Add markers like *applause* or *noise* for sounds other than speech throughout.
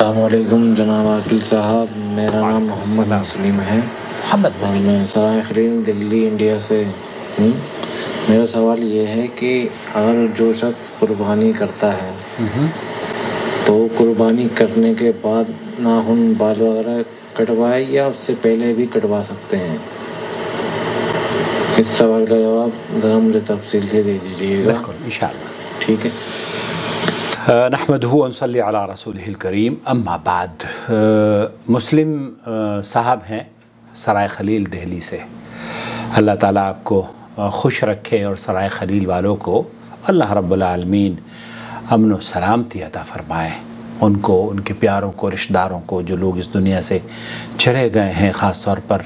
السلام علیکم جناب عاقل صاحب میرا نام محمد مسلم ہے۔ محمد اور میں سرائے خرین دلی انڈیا سے ہوں۔ میرا سوال یہ ہے کہ اگر جو شخص قربانی کرتا ہے تو قربانی کرنے کے بعد ناخن بال وغیرہ کٹوائے یا اس سے پہلے بھی کٹوا سکتے ہیں؟ اس سوال کا جواب ذرا مجھے تفصیل سے دے دیجیے گا۔ ٹھیک ہے۔ نحمد ہُو صلی علی رسول الکریم اما بعد مسلم صاحب ہیں، سرائے خلیل دہلی سے۔ اللہ تعالیٰ آپ کو خوش رکھے اور سرائے خلیل والوں کو اللہ رب العالمین امن و سلامتی عطا فرمائے۔ ان کو، ان کے پیاروں کو، رشتہ داروں کو جو لوگ اس دنیا سے چلے گئے ہیں، خاص طور پر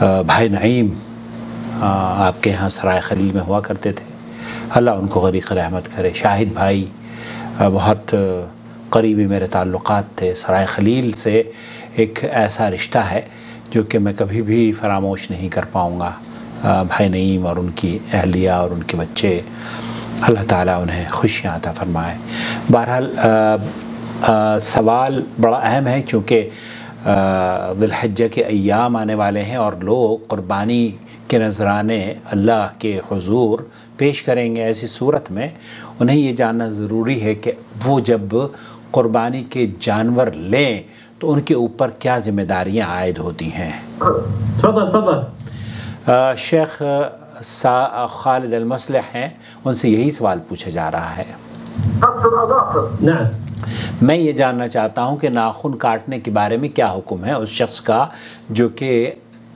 بھائی نعیم آپ کے یہاں سرائے خلیل میں ہوا کرتے تھے۔ اللہ ان کو غریق رحمت کرے، شاہد بھائی بہت قریبی میرے تعلقات تھے۔ سرائے خلیل سے ایک ایسا رشتہ ہے جو کہ میں کبھی بھی فراموش نہیں کر پاؤں گا۔ بھائی نعیم اور ان کی اہلیہ اور ان کے بچے۔ اللہ تعالیٰ انہیں خوشیاں عطا فرمائے۔ بہرحال سوال بڑا اہم ہے چونکہ ذوالحجہ کے ایام آنے والے ہیں اور لوگ قربانی کے نذرانے اللہ کے حضور پیش کریں گے ایسی صورت میں انہیں یہ جاننا ضروری ہے کہ وہ جب قربانی کے جانور لیں تو ان کے اوپر کیا ذمہ داریاں عائد ہوتی ہیں؟ تفضل تفضل شیخ خالد المصلح ہیں ان سے یہی سوال پوچھا جا رہا ہے۔ میں یہ جاننا چاہتا ہوں کہ ناخن کاٹنے کے بارے میں کیا حکم ہے اس شخص کا جو کہ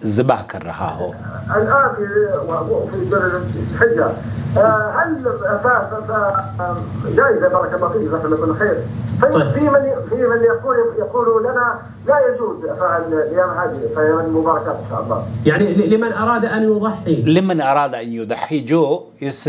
زباك الرهاهو. الآن في الحجة. آه، هل جائزة بارك الله فيك جزاك الله طيب، طيب. في من في من يقول يقول لنا لا يجوز فعل الأيام هذه فهي المباركه إن شاء الله. يعني لمن أراد أن يضحي. لمن أراد أن يضحي جو اس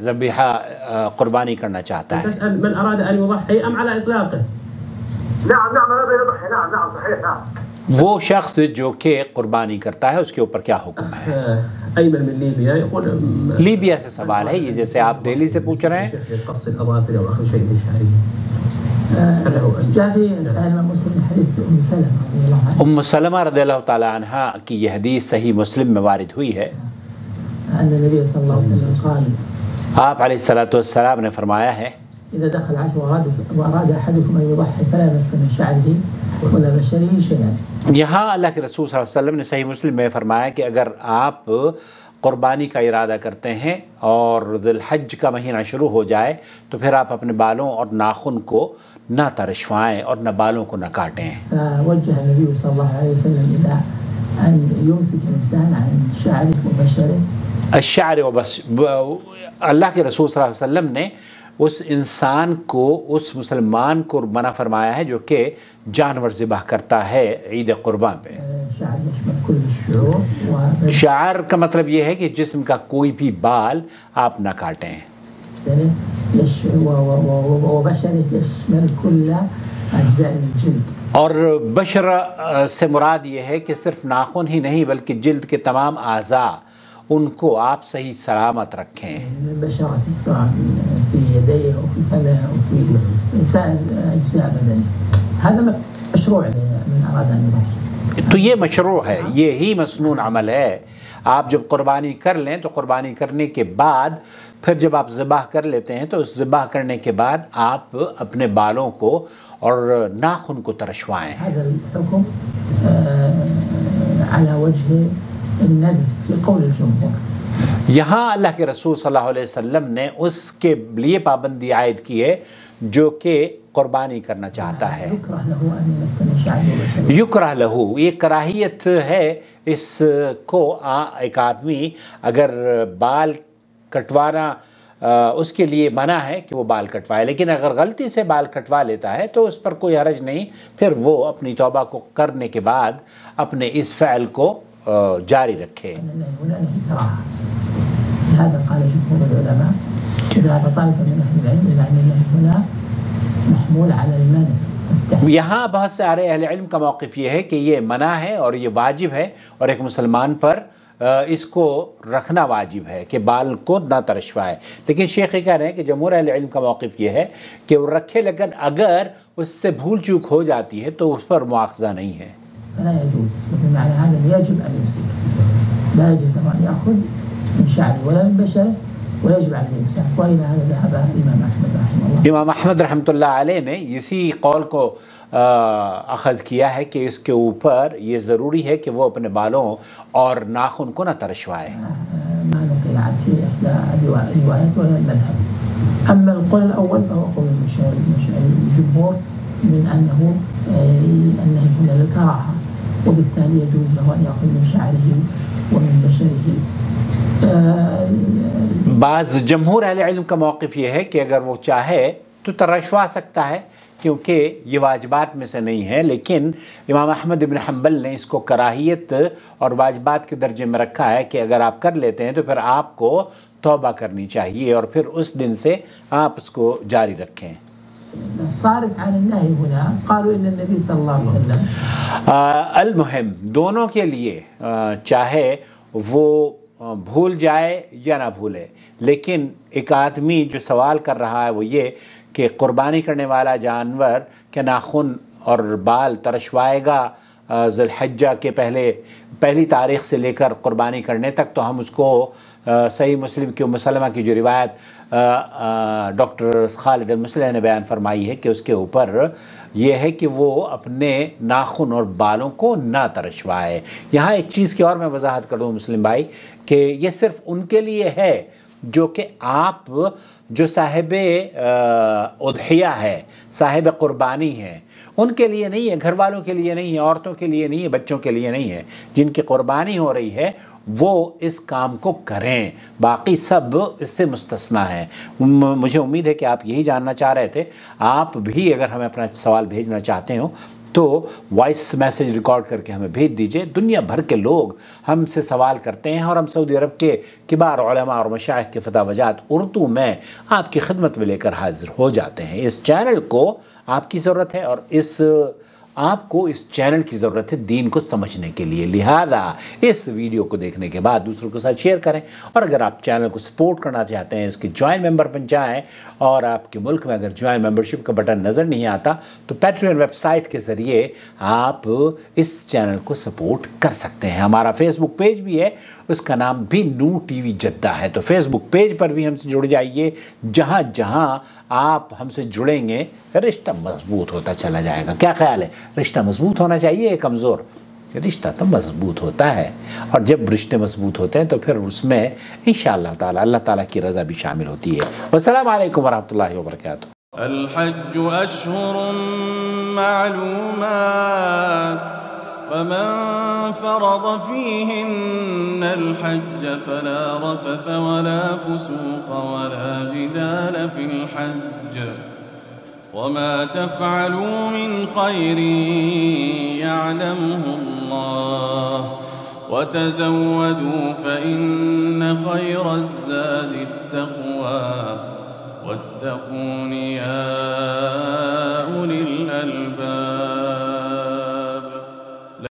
ذبيحة آه، قرباني كرنا چاہتا ہے. تسأل من أراد أن يضحي أم على إطلاقه؟ نعم نعم نعم نعم صحيح نعم. وہ شخص جو کہ قربانی کرتا ہے اس کے اوپر کیا حکم ہے؟ *laughs* من يقول لیبیا سے سوال ہے یہ جیسے آپ دہلی سے پوچھ رہے ہیں۔ الشيخ قص الاظافر او اخذ شيء من شعره. هذا هو. جاء في سالم مسلم من حديث ام سلمہ رضی اللہ تعالی عنہ کی یہ حدیث صحیح مسلم میں وارد ہوئی ہے۔ ان وسلم قال آپ علیہ الصلاۃ والسلام نے فرمایا ہے اذا دخل العشر واراد واراد احدكم ان يضحي فلا يمس من شعره ولا بشره شيئا. یہاں اللہ کے رسول صلی اللہ علیہ وسلم نے صحیح مسلم میں فرمایا کہ اگر آپ قربانی کا ارادہ کرتے ہیں اور ذی الحج کا مہینہ شروع ہو جائے تو پھر آپ اپنے بالوں اور ناخن کو نہ ترشوائیں اور نہ بالوں کو نہ کاٹیں۔ فوجه النبي صلى الله عليه وسلم الى ان يمسك الانسان عن شعره وبشره. الشعر و بس اللہ کے رسول صلی اللہ علیہ وسلم نے اس انسان کو، اس مسلمان کو منع فرمایا ہے جو کہ جانور ذبح کرتا ہے عید قربان پہ۔ شعر کا مطلب یہ ہے کہ جسم کا کوئی بھی بال آپ نہ کاٹیں۔ اور بشر سے مراد یہ ہے کہ صرف ناخن ہی نہیں بلکہ جلد کے تمام اعضاء، ان کو آپ صحیح سلامت رکھیں۔ من يديه او في فمه او في سائر اجزاء بدنه هذا مشروع لمن اراد ان يضحي. تو یہ مشروع ہے یہ ہی مسنون عمل ہے۔ آپ جب قربانی کر لیں تو قربانی کرنے کے بعد پھر جب آپ ذبح کر لیتے ہیں تو اس ذبح کرنے کے بعد آپ اپنے بالوں کو اور ناخن کو ترشوائیں۔ على وجه الندب في قول الجمهور۔ یہاں اللہ کے رسول صلی اللہ علیہ وسلم نے اس کے لیے پابندی عائد کی ہے جو کہ قربانی کرنا چاہتا ہے۔ یکرہ لہو، یہ کراہیت ہے اس کو ایک آدمی اگر بال کٹوانا اس کے لیے منع ہے کہ وہ بال کٹوائے، لیکن اگر غلطی سے بال کٹوا لیتا ہے تو اس پر کوئی حرج نہیں، پھر وہ اپنی توبہ کو کرنے کے بعد اپنے اس فعل کو جاری رکھے۔ ان النهي هنا نهي كراهه لهذا قال جمهور العلماء ذهب طائفه من اهل العلم الى ان النهي هنا محمول على المنع یہاں بہت سارے اہل علم کا موقف یہ ہے کہ یہ منع ہے اور یہ واجب ہے اور ایک مسلمان پر اس کو رکھنا واجب ہے کہ بال کو نہ ترشوائے۔ لیکن شیخ یہ کہہ رہے ہیں کہ جمہور اہل علم کا موقف یہ ہے کہ وہ رکھے لیکن اگر اس سے بھول چوک ہو جاتی ہے تو اس پر مواخذہ نہیں ہے۔ من شعره ولا من بشره ويجب عليه الامساك وإلى هذا ذهب الإمام أحمد رحمه الله. إمام أحمد رحمة الله عليه اسی قول کو آه، أخذ کیا ہے کہ اس کے اوپر یہ ضروری ہے کہ وہ اپنے بالوں اور ناخن کو نہ ترشوائے أما القول الأول فهو قول الجمهور من أنه آه، أنه يكون للكراهه وبالتالي يجوز له أن يأخذ من شعره ومن بعض جمہور اہل علم کا موقف یہ ہے کہ اگر وہ چاہے تو ترشوا سکتا ہے کیونکہ یہ واجبات میں سے نہیں ہے لیکن امام احمد ابن حنبل نے اس کو کراہیت اور واجبات کے درجے میں رکھا ہے کہ اگر آپ کر لیتے ہیں تو پھر آپ کو توبہ کرنی چاہیے اور پھر اس دن سے آپ اس کو جاری رکھیں۔ الصارف عن النهي هنا قالوا ان النبي صلى الله عليه وسلم. آ، المہم دونوں کے لیے چاہے وہ بھول جائے یا نہ بھولے۔ لیکن ایک آدمی جو سوال کر رہا ہے وہ یہ کہ قربانی کرنے والا جانور کے ناخن اور بال ترشوائے گا؟ ذلحجہ ذی الحجہ کے پہلے، پہلی تاریخ سے لے کر قربانی کرنے تک تو ہم اس کو صحیح مسلم کی ام سلمہ کی جو روایت ڈاکٹر خالد المسلح نے بیان فرمائی ہے کہ اس کے اوپر یہ ہے کہ وہ اپنے ناخن اور بالوں کو نہ ترشوائے۔ یہاں ایک چیز کی اور میں وضاحت کر دوں مسلم بھائی کہ یہ صرف ان کے لیے ہے جو کہ آپ جو صاحب آ، اضحیہ ہے صاحب قربانی ہے ان کے لیے نہیں ہے گھر والوں کے لیے نہیں ہے عورتوں کے لیے نہیں ہے بچوں کے لیے نہیں ہے۔ جن کی قربانی ہو رہی ہے وہ اس کام کو کریں۔ باقی سب اس سے مستثنا ہیں۔ مجھے امید ہے کہ آپ یہی جاننا چاہ رہے تھے۔ آپ بھی اگر ہمیں اپنا سوال بھیجنا چاہتے ہو تو وائس میسج ریکارڈ کر کے ہمیں بھیج دیجیے۔ دنیا بھر کے لوگ ہم سے سوال کرتے ہیں اور ہم سعودی عرب کے کبار علماء اور مشاہد کے فتح وجات اردو میں آپ کی خدمت میں لے کر حاضر ہو جاتے ہیں۔ اس چینل کو آپ کی ضرورت ہے اور اس آپ کو اس چینل کی ضرورت ہے دین کو سمجھنے کے لیے۔ لہذا اس ویڈیو کو دیکھنے کے بعد دوسروں کے ساتھ شیئر کریں۔ اور اگر آپ چینل کو سپورٹ کرنا چاہتے ہیں، اس کے جوائن ممبر بن جائیں اور آپ کے ملک میں اگر جوائن ممبرشپ کا بٹن نظر نہیں آتا، تو پیٹرین ویب سائٹ کے ذریعے آپ اس چینل کو سپورٹ کر سکتے ہیں۔ ہمارا فیس بک پیج بھی ہے۔ اس کا نام بھی نو ٹی وی جدہ ہے۔ تو فیس بک پیج پر بھی ہم سے جڑ جائیے۔ جہاں جہاں آپ ہم سے جڑیں گے، رشتہ مضبوط ہوتا چلا جائے گا۔ کیا خیال ہے؟ رشتہ مضبوط ہونا چاہیے کمزور؟ رشتہ تو مضبوط ہوتا ہے۔ اور جب رشتے مضبوط ہوتے ہیں تو پھر اس میں انشاءاللہ تعالی، اللہ تعالیٰ کی رضا بھی شامل ہوتی ہے۔ والسلام علیکم ورحمۃ اللہ وبرکاتہ۔ الحج معلومات۔ فمن فرض فيهن الحج فلا رفث ولا فسوق ولا جدال في الحج. وما تفعلوا من خير يعلمه الله. وتزودوا فإن خير الزاد التقوى. واتقون يا